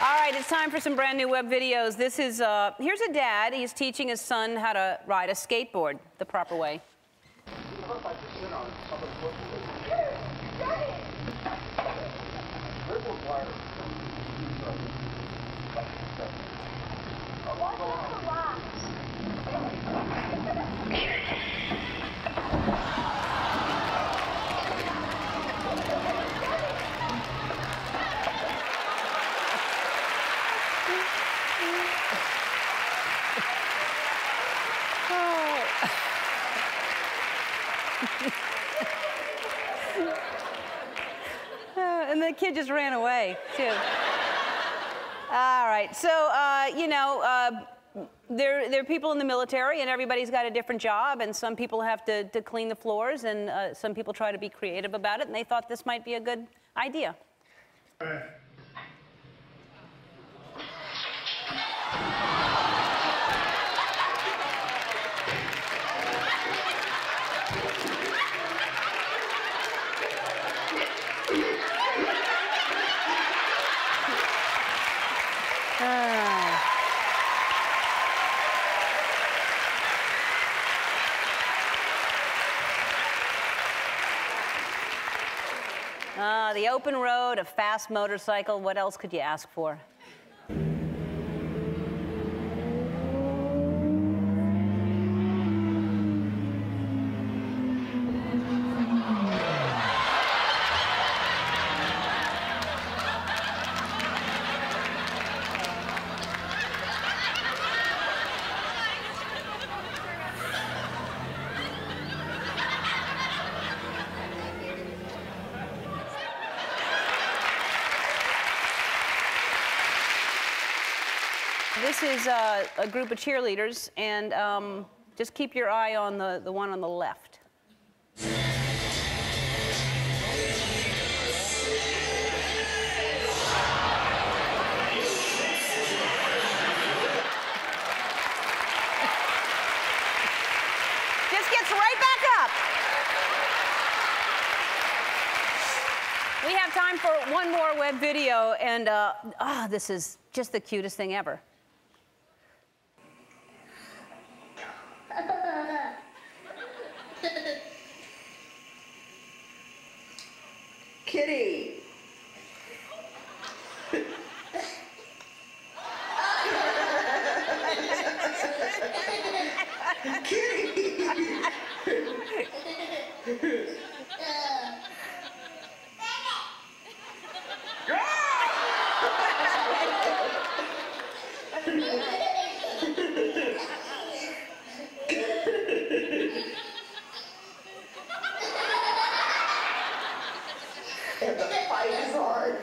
All right, it's time for some brand new web videos. This is, uh, here's a dad. He's teaching his son how to ride a skateboard the proper way. And the kid just ran away, too. All right, so, uh, you know, uh, there, there are people in the military, and everybody's got a different job, and some people have to, to clean the floors, and uh, some people try to be creative about it, and they thought this might be a good idea. Uh, the open road, a fast motorcycle, what else could you ask for? This is uh, a group of cheerleaders, and um, just keep your eye on the, the one on the left. Just gets right back up. We have time for one more web video, and uh, ah, this is just the cutest thing ever. Kitty. And the fight is hard.